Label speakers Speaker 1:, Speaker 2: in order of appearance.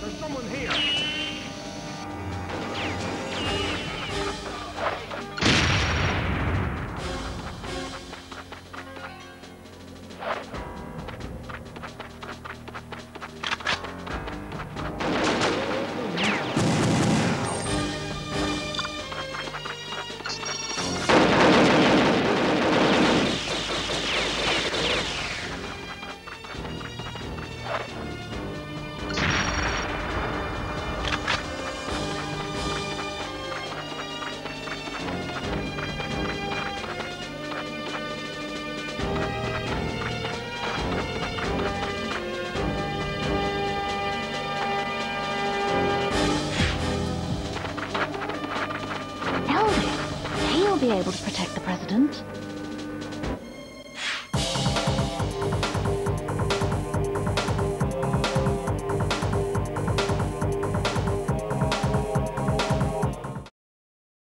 Speaker 1: There's
Speaker 2: someone here.
Speaker 1: Be able to protect the president.